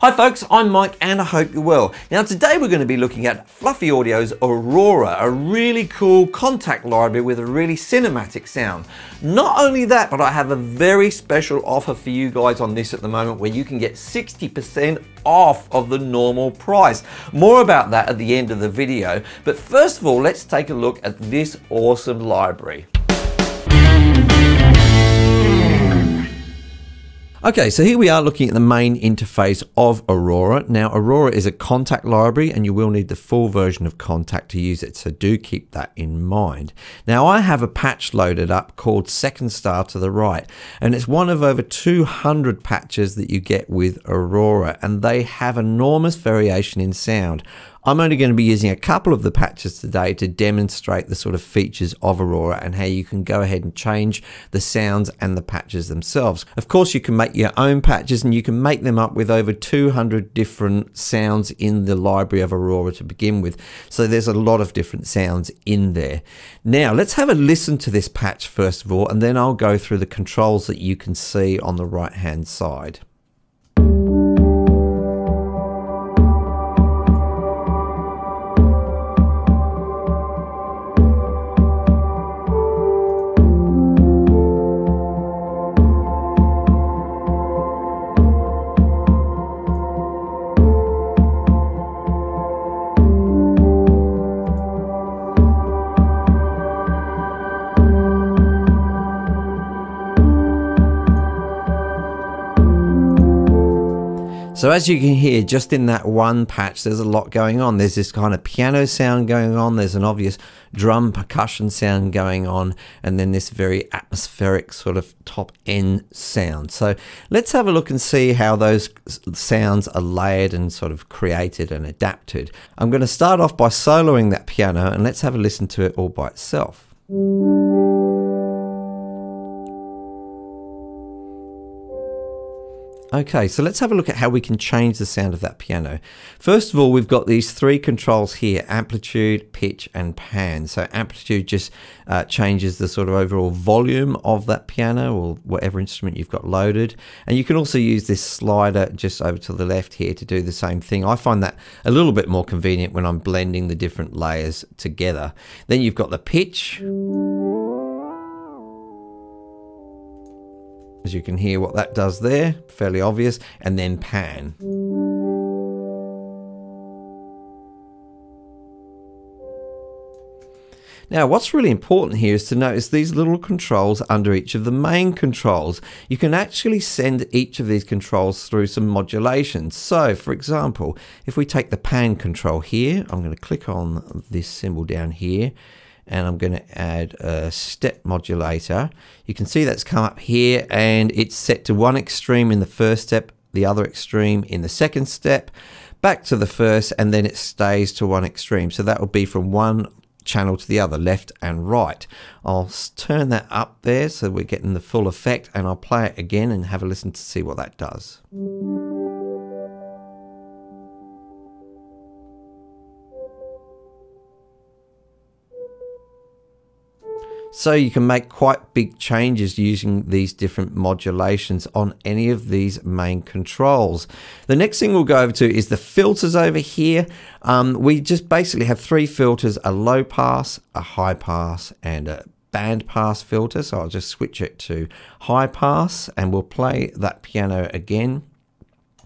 Hi folks, I'm Mike and I hope you're well. Now today we're going to be looking at Fluffy Audio's Aurora, a really cool Kontakt library with a really cinematic sound. Not only that, but I have a very special offer for you guys on this at the moment where you can get 60% off of the normal price. More about that at the end of the video, but first of all, let's take a look at this awesome library. Okay, so here we are looking at the main interface of Aurora. Now, Aurora is a Kontakt library and you will need the full version of Kontakt to use it, so do keep that in mind. Now, I have a patch loaded up called Second Star to the Right, and it's one of over 200 patches that you get with Aurora, and they have enormous variation in sound. I'm only going to be using a couple of the patches today to demonstrate the sort of features of Aurora and how you can go ahead and change the sounds and the patches themselves. Of course, you can make your own patches and you can make them up with over 200 different sounds in the library of Aurora to begin with. So there's a lot of different sounds in there. Now, let's have a listen to this patch first of all, and then I'll go through the controls that you can see on the right hand side. So as you can hear, just in that one patch, there's a lot going on. There's this kind of piano sound going on. There's an obvious drum percussion sound going on, and then this very atmospheric sort of top end sound. So let's have a look and see how those sounds are layered and sort of created and adapted. I'm going to start off by soloing that piano, and let's have a listen to it all by itself. Okay, so let's have a look at how we can change the sound of that piano. First of all, we've got these three controls here, amplitude, pitch, and pan. So amplitude just uh, changes the sort of overall volume of that piano or whatever instrument you've got loaded. And you can also use this slider just over to the left here to do the same thing. I find that a little bit more convenient when I'm blending the different layers together. Then you've got the pitch. As you can hear what that does there, fairly obvious, and then pan. Now, what's really important here is to notice these little controls under each of the main controls. You can actually send each of these controls through some modulations. So, for example, if we take the pan control here, I'm going to click on this symbol down here and I'm going to add a step modulator. You can see that's come up here and it's set to one extreme in the first step, the other extreme in the second step, back to the first, and then it stays to one extreme. So that will be from one channel to the other, left and right. I'll turn that up there so we're getting the full effect and I'll play it again and have a listen to see what that does. So you can make quite big changes using these different modulations on any of these main controls. The next thing we'll go over to is the filters over here. Um, we just basically have three filters, a low pass, a high pass, and a band pass filter. So I'll just switch it to high pass and we'll play that piano again.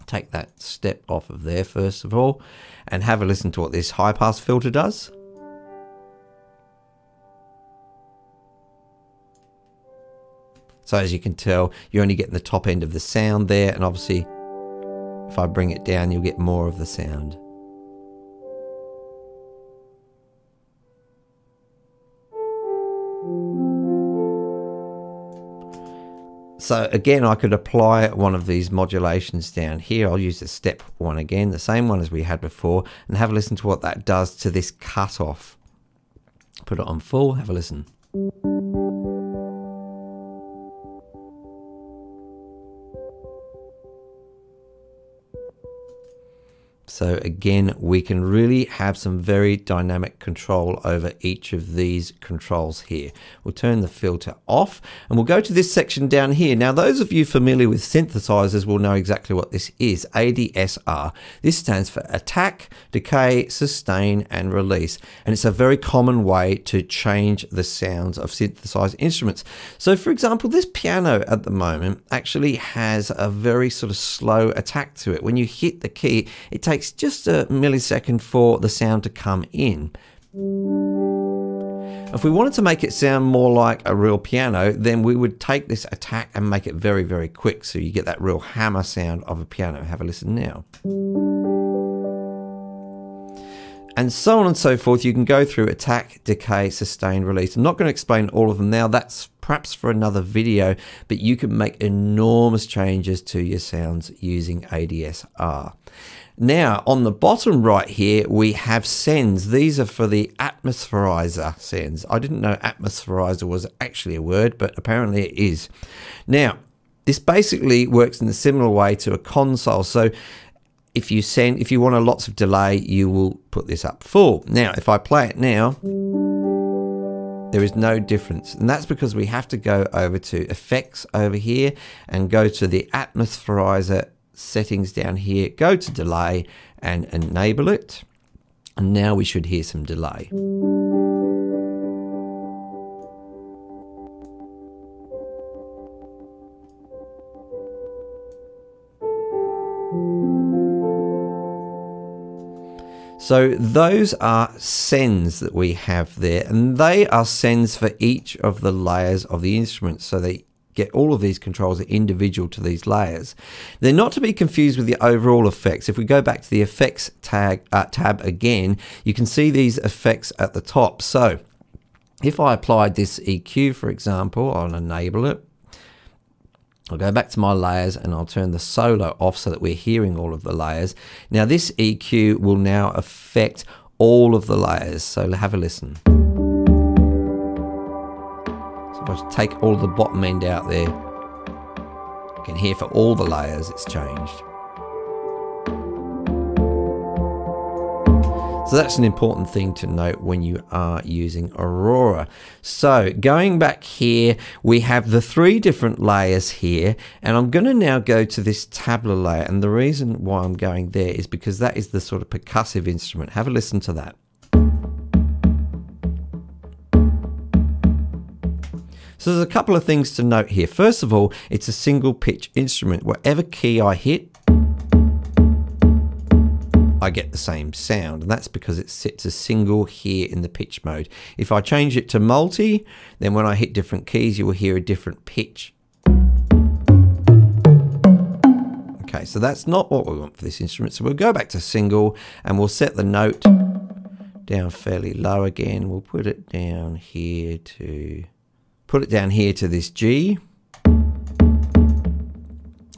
Take that step off of there first of all and have a listen to what this high pass filter does. So as you can tell, you're only getting the top end of the sound there, and obviously if I bring it down, you'll get more of the sound. So again, I could apply one of these modulations down here. I'll use the step one again, the same one as we had before, and have a listen to what that does to this cutoff. Put it on full, have a listen. So again, we can really have some very dynamic control over each of these controls here. We'll turn the filter off and we'll go to this section down here. Now, those of you familiar with synthesizers will know exactly what this is, ADSR. This stands for attack, decay, sustain, and release. And it's a very common way to change the sounds of synthesized instruments. So for example, this piano at the moment actually has a very sort of slow attack to it. When you hit the key, it takes takes just a millisecond for the sound to come in. If we wanted to make it sound more like a real piano, then we would take this attack and make it very, very quick. So you get that real hammer sound of a piano. Have a listen now. And so on and so forth. You can go through attack, decay, sustain, release. I'm not going to explain all of them now. That's perhaps for another video, but you can make enormous changes to your sounds using ADSR. Now, on the bottom right here, we have sends. These are for the atmospherizer sends. I didn't know atmospherizer was actually a word, but apparently it is. Now, this basically works in a similar way to a console. So if you send, if you want a lots of delay, you will put this up full. Now, if I play it now, there is no difference. And that's because we have to go over to effects over here and go to the atmospherizer settings down here, go to delay and enable it. And now we should hear some delay. So those are sends that we have there, and they are sends for each of the layers of the instrument. So they get all of these controls are individual to these layers. They're not to be confused with the overall effects. If we go back to the effects tag uh, tab again, you can see these effects at the top. So if I applied this EQ, for example, I'll enable it. I'll go back to my layers and I'll turn the solo off so that we're hearing all of the layers. Now this EQ will now affect all of the layers. So have a listen. If I take all the bottom end out there, you can hear for all the layers it's changed. So that's an important thing to note when you are using Aurora. So going back here, we have the three different layers here, and I'm going to now go to this tabla layer. And the reason why I'm going there is because that is the sort of percussive instrument. Have a listen to that. So there's a couple of things to note here. First of all, it's a single pitch instrument. Whatever key I hit, I get the same sound and that's because it sits a single here in the pitch mode. If I change it to multi, then when I hit different keys, you will hear a different pitch. Okay, so that's not what we want for this instrument. So we'll go back to single and we'll set the note down fairly low again. We'll put it down here to put it down here to this G.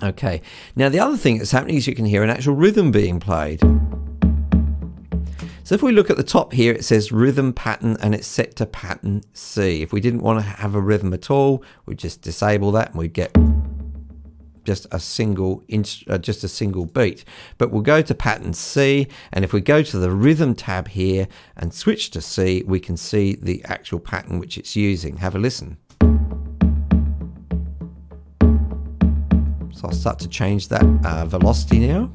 Okay, now the other thing that's happening is you can hear an actual rhythm being played. So if we look at the top here, it says rhythm pattern and it's set to pattern C. If we didn't want to have a rhythm at all, we'd just disable that and we'd get just a single uh, just a single beat but we'll go to pattern C and if we go to the rhythm tab here and switch to C we can see the actual pattern which it's using have a listen So I'll start to change that uh, velocity now.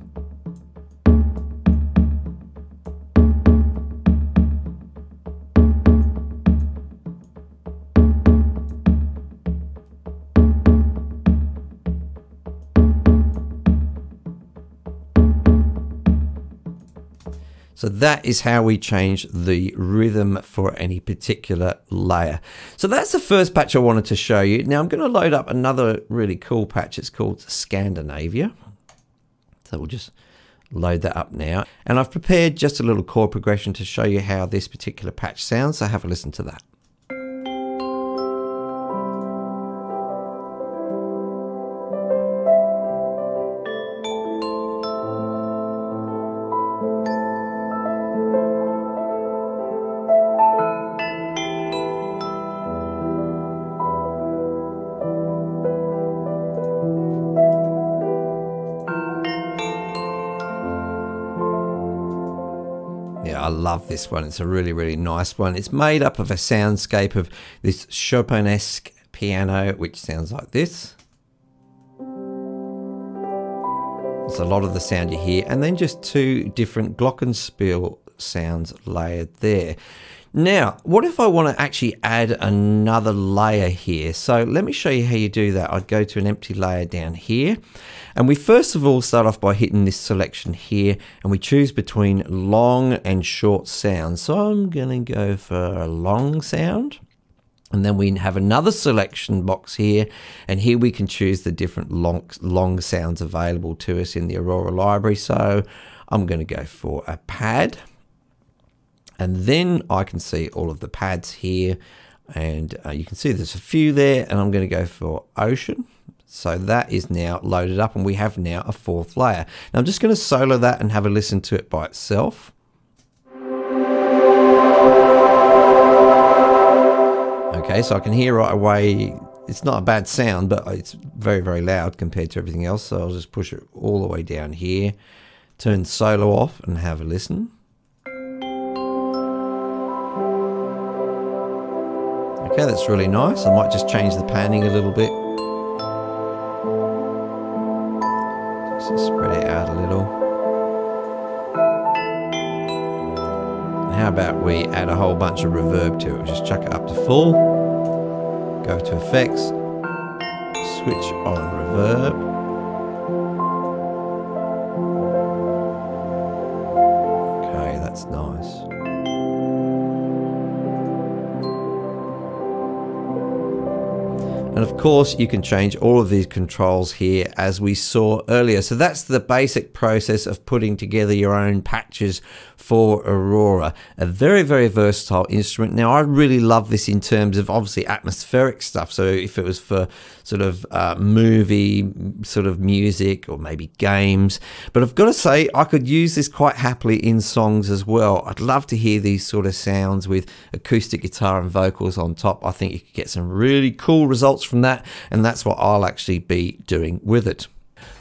So that is how we change the rhythm for any particular layer. So that's the first patch I wanted to show you. Now I'm going to load up another really cool patch. It's called Scandinavia. So we'll just load that up now. And I've prepared just a little chord progression to show you how this particular patch sounds. So have a listen to that. Love this one. It's a really, really nice one. It's made up of a soundscape of this Chopin-esque piano, which sounds like this. It's a lot of the sound you hear, and then just two different glockenspiel sounds layered there. Now, what if I want to actually add another layer here? So let me show you how you do that. I'd go to an empty layer down here. And we first of all start off by hitting this selection here and we choose between long and short sounds. So I'm going to go for a long sound. And then we have another selection box here, and here we can choose the different long, long sounds available to us in the Aurora library. So I'm going to go for a pad and then I can see all of the pads here and uh, you can see there's a few there and I'm going to go for ocean. So that is now loaded up and we have now a fourth layer. Now I'm just going to solo that and have a listen to it by itself. Okay so I can hear right away it's not a bad sound but it's very very loud compared to everything else so I'll just push it all the way down here. Turn solo off and have a listen Okay, that's really nice. I might just change the panning a little bit. Just spread it out a little. How about we add a whole bunch of reverb to it? Just chuck it up to full. Go to effects. Switch on reverb. Okay, that's nice. And of course, you can change all of these controls here as we saw earlier. So that's the basic process of putting together your own patches for Aurora. A very, very versatile instrument. Now, I really love this in terms of obviously atmospheric stuff. So if it was for sort of uh, movie, sort of music, or maybe games. But I've got to say, I could use this quite happily in songs as well. I'd love to hear these sort of sounds with acoustic guitar and vocals on top. I think you could get some really cool results results from that, and that's what I'll actually be doing with it.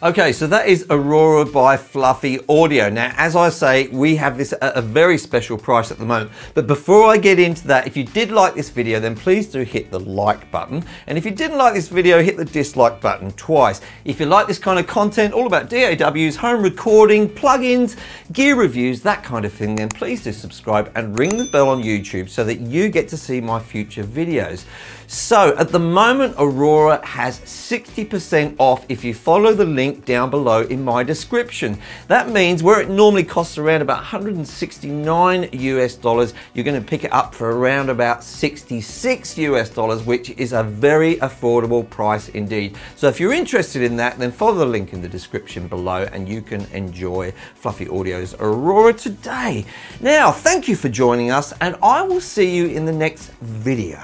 Okay, so that is Aurora by Fluffy Audio. Now, as I say, we have this at a very special price at the moment. But before I get into that, if you did like this video, then please do hit the like button. And if you didn't like this video, hit the dislike button twice. If you like this kind of content, all about DAWs, home recording, plugins, gear reviews, that kind of thing, then please do subscribe and ring the bell on YouTube so that you get to see my future videos. So at the moment, Aurora has 60% off if you follow the link down below in my description. That means where it normally costs around about 169 US dollars, you're gonna pick it up for around about 66 US dollars, which is a very affordable price indeed. So if you're interested in that, then follow the link in the description below and you can enjoy Fluffy Audio's Aurora today. Now, thank you for joining us and I will see you in the next video.